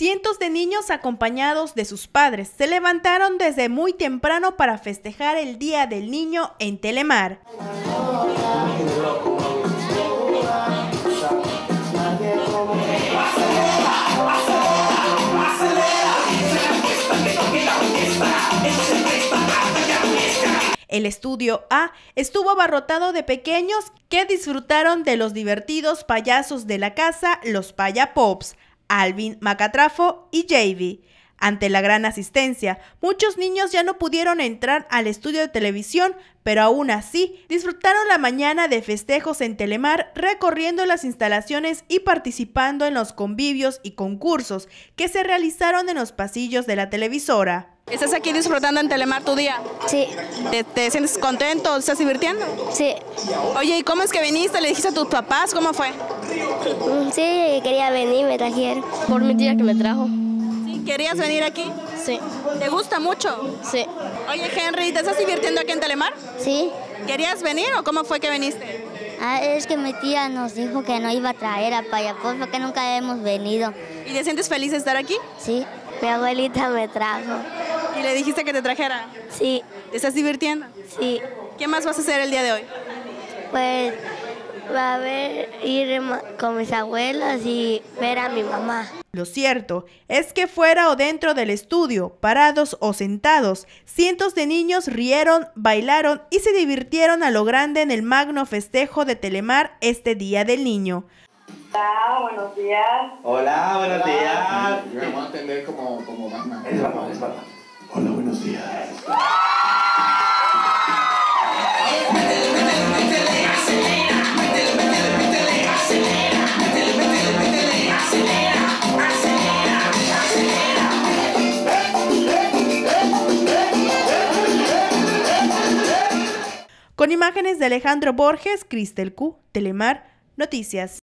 Cientos de niños acompañados de sus padres se levantaron desde muy temprano para festejar el Día del Niño en Telemar. El estudio A estuvo abarrotado de pequeños que disfrutaron de los divertidos payasos de la casa, los Payapops, Alvin Macatrafo y Javy. Ante la gran asistencia, muchos niños ya no pudieron entrar al estudio de televisión, pero aún así disfrutaron la mañana de festejos en Telemar, recorriendo las instalaciones y participando en los convivios y concursos que se realizaron en los pasillos de la televisora. ¿Estás aquí disfrutando en Telemar tu día? Sí. ¿Te, sientes contento? ¿Estás divirtiendo? Sí. Oye, ¿y cómo es que viniste? ¿Le dijiste a tus papás? ¿Cómo fue? Mm, sí, quería venir, me trajeron. Por mi tía que me trajo. ¿Sí? ¿Querías venir aquí? Sí. ¿Te gusta mucho? Sí. Oye, Henry, ¿te estás divirtiendo aquí en Telemar? Sí. ¿Querías venir o cómo fue que viniste? Ah, es que mi tía nos dijo que no iba a traer a Payapó porque nunca hemos venido. ¿Y te sientes feliz de estar aquí? Sí. Mi abuelita me trajo. ¿Y le dijiste que te trajera? Sí. ¿Te estás divirtiendo? Sí. ¿Qué más vas a hacer el día de hoy? Pues va a ver, ir con mis abuelas y ver a mi mamá. Lo cierto es que fuera o dentro del estudio, parados o sentados, cientos de niños rieron, bailaron y se divirtieron a lo grande en el magno festejo de Telemar este Día del Niño. Hola, buenos días. Hola, buenos días. Vamos a atender como, como Batman. Es Batman, es Batman. Hola, buenos días. Con imágenes de Alejandro Borges, Cristel Q, Telemar, Noticias.